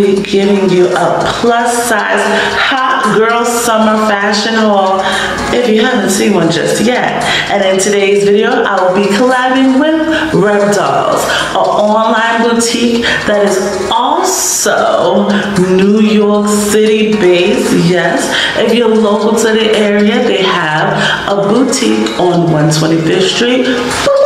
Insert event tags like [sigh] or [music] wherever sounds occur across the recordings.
be giving you a plus size hot girl summer fashion haul if you haven't seen one just yet. And in today's video, I will be collabing with Rebdolls, an online boutique that is also New York City based. Yes, if you're local to the area, they have a boutique on 125th Street.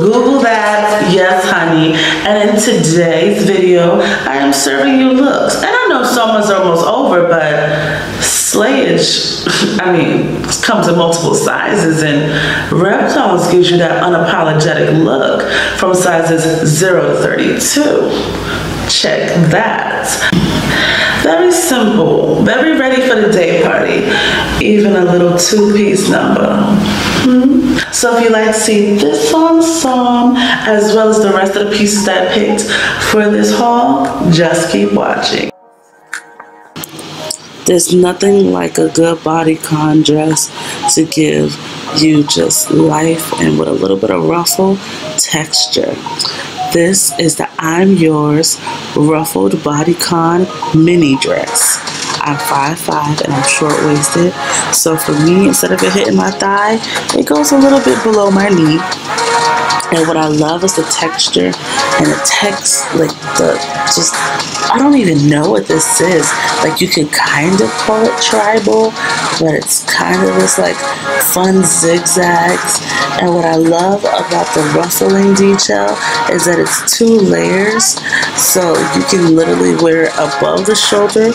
Google that, yes honey. And in today's video, I am serving you looks. And I know summer's almost over, but slayage, [laughs] I mean, comes in multiple sizes and Rebdolls gives you that unapologetic look from sizes 0 to 32. Check that. Very simple, very ready for the day party. Even a little two-piece number. So if you like to see this ensemble as well as the rest of the pieces that I picked for this haul, just keep watching. There's nothing like a good bodycon dress to give you just life and with a little bit of ruffle texture. This is the I'm Yours Ruffled Bodycon Mini Dress. I'm 5'5 and I'm short waisted. So for me, instead of it hitting my thigh, it goes a little bit below my knee. And what I love is the texture and the text, like the just, I don't even know what this is. Like you can kind of call it tribal, but it's kind of this like fun zigzags. And what I love about the ruffling detail is that it's two layers. So you can literally wear it above the shoulder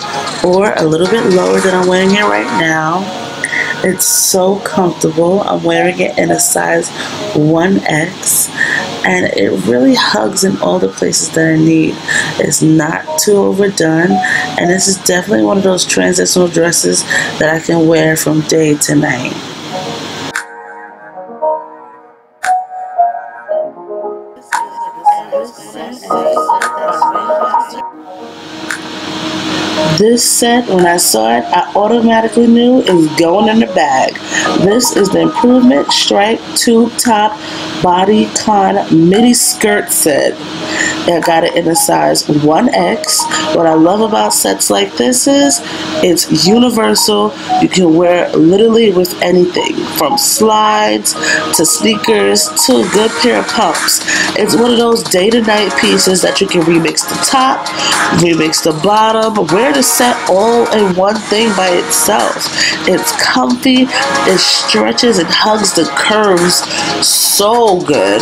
or a little bit lower than I'm wearing it right now. It's so comfortable. I'm wearing it in a size 1X and it really hugs in all the places that I need. It's not too overdone and this is definitely one of those transitional dresses that I can wear from day to night. This set, when I saw it, I automatically knew it was going in the bag. This is the Improvement Stripe Tube Top Body Con Midi Skirt Set. I got it in a size 1X. What I love about sets like this is it's universal. You can wear literally with anything from slides to sneakers to a good pair of pumps. It's one of those day to night pieces that you can remix the top, remix the bottom, wear the set all in one thing by itself. It's comfy, it stretches and hugs the curves so good.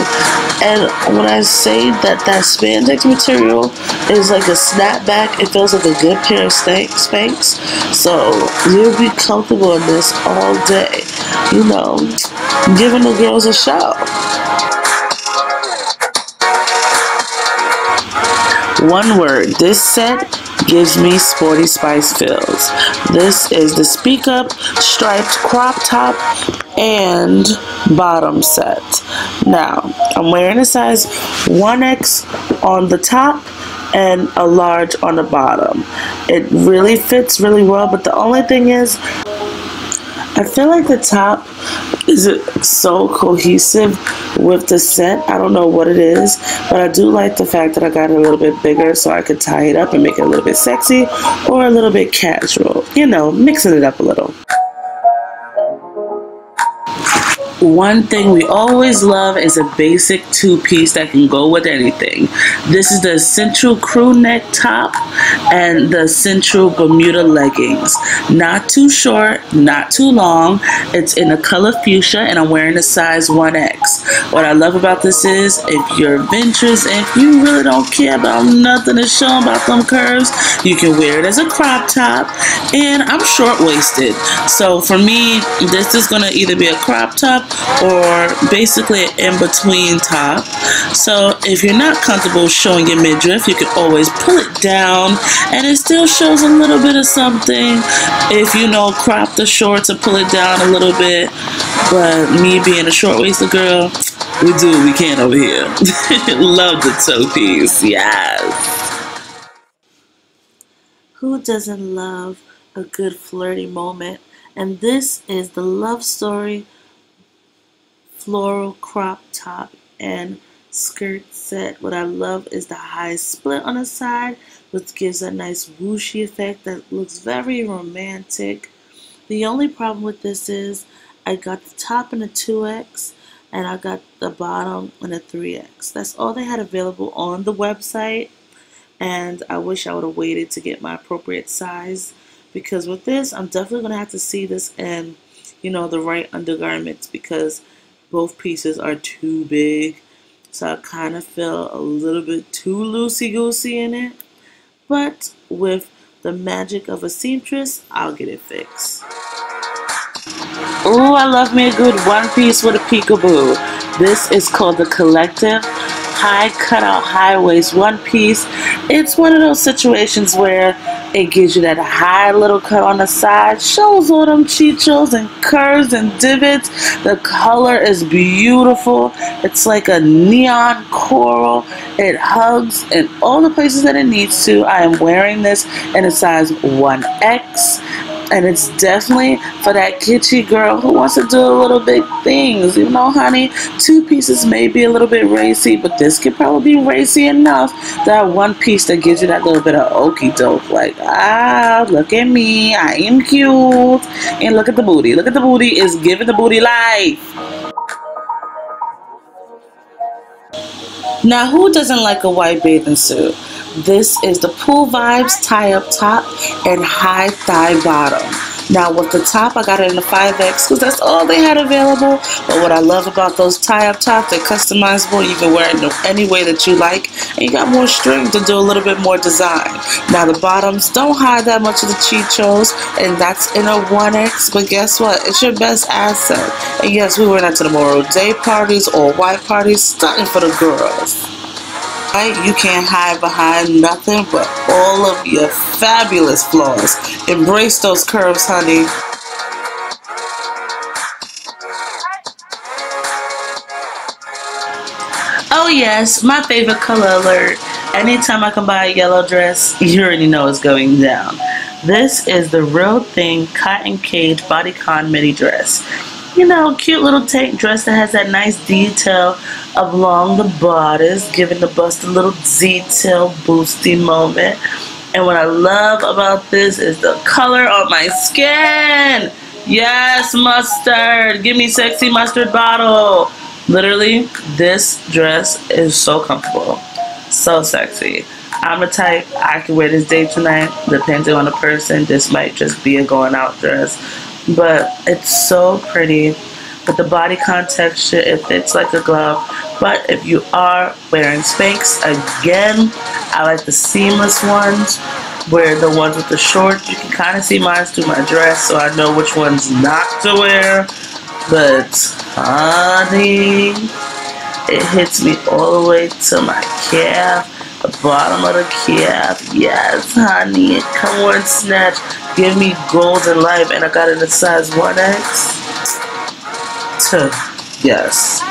And when I say that that spandex material is like a snapback, it feels like a good pair of Spanx. So you'll be comfortable in this all day. You know, giving the girls a show. One word. This set gives me sporty spice feels. This is the Speak Up striped crop top and bottom set. Now, I'm wearing a size 1X on the top and a large on the bottom. It really fits really well, but the only thing is, I feel like the top is it so cohesive with the set. I don't know what it is, but I do like the fact that I got it a little bit bigger so I could tie it up and make it a little bit sexy or a little bit casual. You know, mixing it up a little. One thing we always love is a basic two-piece that can go with anything. This is the Essential crew neck top and the Essential Bermuda leggings. Not too short, not too long. It's in the color fuchsia and I'm wearing a size 1X. What I love about this is if you're adventurous and if you really don't care about nothing to show about them curves, you can wear it as a crop top and I'm short-waisted. So for me, this is going to either be a crop top or basically an in-between top. So if you're not comfortable showing your midriff, you can always pull it down and it still shows a little bit of something. If you know, crop the shorts and pull it down a little bit. But me being a short-waisted girl, we do what we can over here. [laughs] Love the toe piece, yes. Who doesn't love a good flirty moment? And this is the love story floral crop top and skirt set. What I love is the high split on the side, which gives a nice whooshy effect that looks very romantic. The only problem with this is I got the top in a 2X and I got the bottom in a 3X. That's all they had available on the website and I wish I would have waited to get my appropriate size because with this I'm definitely going to have to see this in you know the right undergarments because both pieces are too big. So I kind of feel a little bit too loosey-goosey in it. But with the magic of a seamstress I'll get it fixed. Oh, I love me a good one piece with a peekaboo. This is called the Collective High Cutout High Waist One Piece. It's one of those situations where it gives you that high little cut on the side, shows all them chichos and curves and divots. The color is beautiful. It's like a neon coral. It hugs in all the places that it needs to. I am wearing this in a size 1X and it's definitely for that kitschy girl who wants to do a little big things. You know, honey, two pieces may be a little bit racy, but this could probably be racy enough. That one piece that gives you that little bit of okey doke, like, ah, look at me, I am cute. And look at the booty. Look at the booty, is giving the booty life. Now, who doesn't like a white bathing suit? This is the Pool Vibes tie up top and high thigh bottom. Now with the top, I got it in a 5X because that's all they had available. But what I love about those tie up tops, they're customizable. You can wear it any way that you like. And you got more string to do a little bit more design. Now the bottoms don't hide that much of the chichos. And that's in a 1X. But guess what? It's your best asset. And yes, we went out to the Memorial Day parties or white parties. Stunning for the girls. Right? You can't hide behind nothing but all of your fabulous flaws. Embrace those curves, honey. Oh yes, my favorite color alert. Anytime I can buy a yellow dress, you already know it's going down. This is the Real Thing Cotton Cage Bodycon Midi Dress you know, cute little tank dress that has that nice detail along the bodice, giving the bust a little detail boosty moment. And what I love about this is the color of my skin. Yes, mustard. Give me sexy mustard bottle. Literally, this dress is so comfortable. So sexy. I'm a type, I can wear this day tonight, depending on the person. This might just be a going out dress but it's so pretty with the bodycon texture it fits like a glove. But if you are wearing Spanx again I like the seamless ones where the ones with the shorts you can kind of see mine through my dress so I know which ones not to wear. But honey it hits me all the way to my calf the bottom of the calf. Yes honey come on snatch. Give me golden life and I got it in size 1X to yes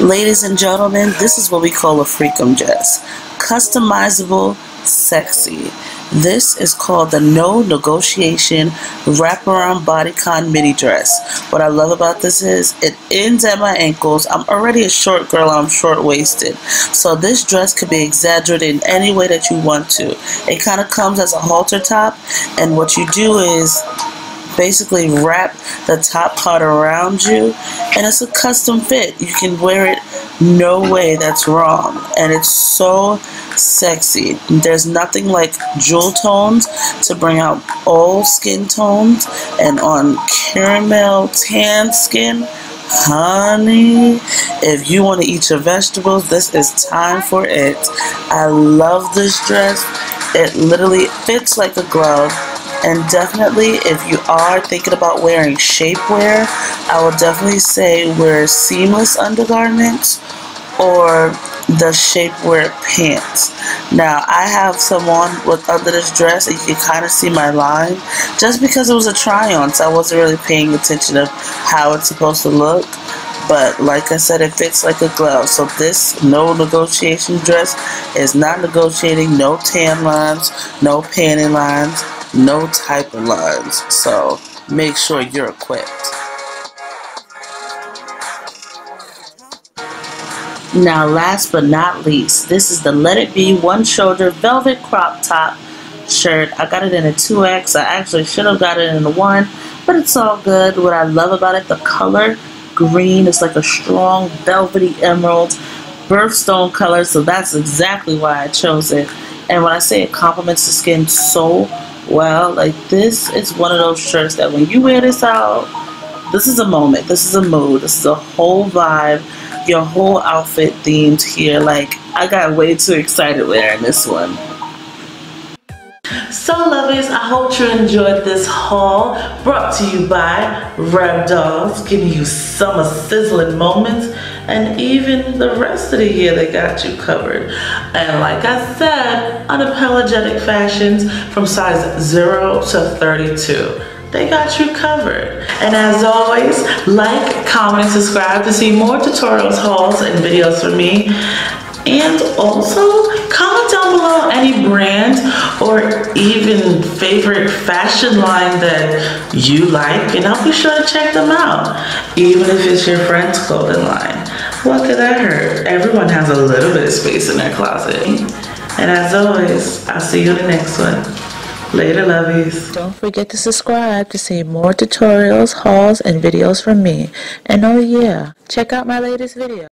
Ladies and gentlemen, this is what we call a freakum dress. Customizable, sexy. This is called the No Negotiation Wraparound Bodycon Mini Dress. What I love about this is it ends at my ankles. I'm already a short girl. I'm short-waisted. So this dress could be exaggerated in any way that you want to. It kind of comes as a halter top. And what you do is basically wrap the top part around you and it's a custom fit you can wear it no way that's wrong and it's so sexy. There's nothing like jewel tones to bring out all skin tones and on caramel tan skin honey. If you want to eat your vegetables this is time for it. I love this dress. It literally fits like a glove. And definitely, if you are thinking about wearing shapewear, I would definitely say wear seamless undergarments or the shapewear pants. Now, I have some on with under this dress, and you can kind of see my line. Just because it was a try-on, so I wasn't really paying attention of how it's supposed to look. But like I said, it fits like a glove. So this no negotiation dress is not negotiating. No tan lines, no panty lines no type of lines. So make sure you're equipped. Now last but not least, this is the Let It Be one shoulder velvet crop top shirt. I got it in a 2X. I actually should have got it in a 1, but it's all good. What I love about it, the color green is like a strong velvety emerald birthstone color, so that's exactly why I chose it. And when I say it complements the skin so well, like this is one of those shirts that when you wear this out, this is a moment, this is a mood, this is a whole vibe your whole outfit themed here. Like, I got way too excited wearing this one. So lovers, I hope you enjoyed this haul brought to you by Rebdolls, giving you summer sizzling moments and even the rest of the year they got you covered. And like I said, unapologetic fashions from size 0 to 32 they got you covered. And as always, like, comment, subscribe to see more tutorials, hauls, and videos from me. And also, comment down below any brand or even favorite fashion line that you like, and I'll be sure to check them out. Even if it's your friend's clothing line. What could that hurt? Everyone has a little bit of space in their closet. And as always, I'll see you in the next one. Later, lovies. Don't forget to subscribe to see more tutorials, hauls, and videos from me. And oh yeah, check out my latest video.